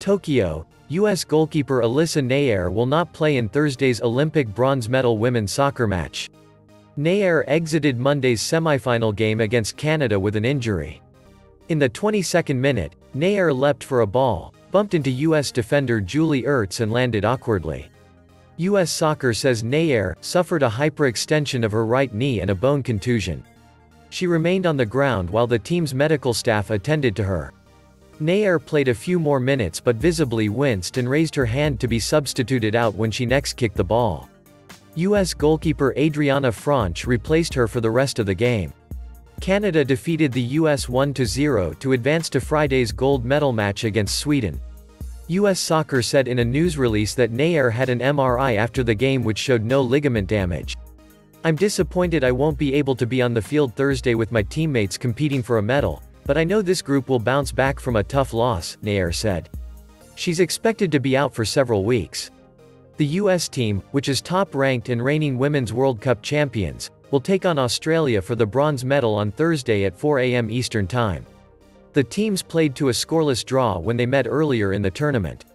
Tokyo, U.S. goalkeeper Alyssa Naeher will not play in Thursday's Olympic bronze medal women's soccer match. Naeher exited Monday's semifinal game against Canada with an injury. In the 22nd minute, Naeher leapt for a ball, bumped into U.S. defender Julie Ertz and landed awkwardly. U.S. Soccer says Naeher suffered a hyperextension of her right knee and a bone contusion. She remained on the ground while the team's medical staff attended to her. Naeher played a few more minutes but visibly winced and raised her hand to be substituted out when she next kicked the ball. U.S. goalkeeper Adrianna Franch replaced her for the rest of the game. Canada defeated the U.S. 1-0 to advance to Friday's gold medal match against Sweden. U.S. Soccer said in a news release that Naeher had an MRI after the game which showed no ligament damage. I'm disappointed I won't be able to be on the field Thursday with my teammates competing for a medal, but I know this group will bounce back from a tough loss, Naeher said. She's expected to be out for several weeks. The U.S. team, which is top-ranked and reigning Women's World Cup champions, will take on Australia for the bronze medal on Thursday at 4 a.m. Eastern Time. The teams played to a scoreless draw when they met earlier in the tournament.